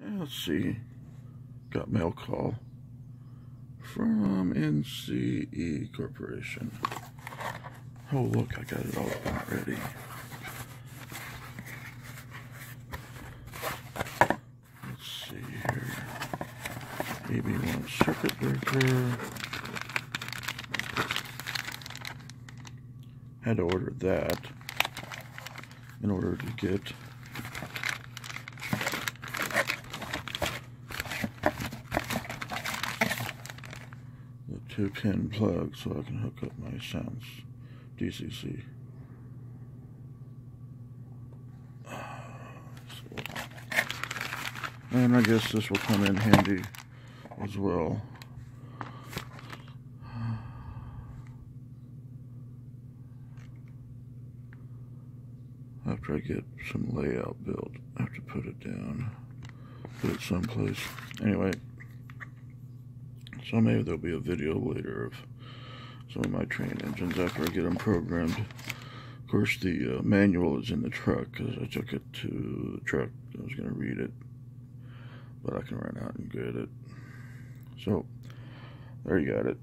let's see. Got mail call from NCE Corporation. Oh, look, I got it all ready. Let's see here. EB1 circuit breaker. Had to order that in order to get the two pin plug so I can hook up my sounds DCC. And I guess this will come in handy as well. After I get some layout built, I have to put it down, put it someplace. Anyway, so maybe there'll be a video later of some of my train engines after I get them programmed. Of course, the uh, manual is in the truck because I took it to the truck. I was going to read it, but I can run out and get it. So, there you got it.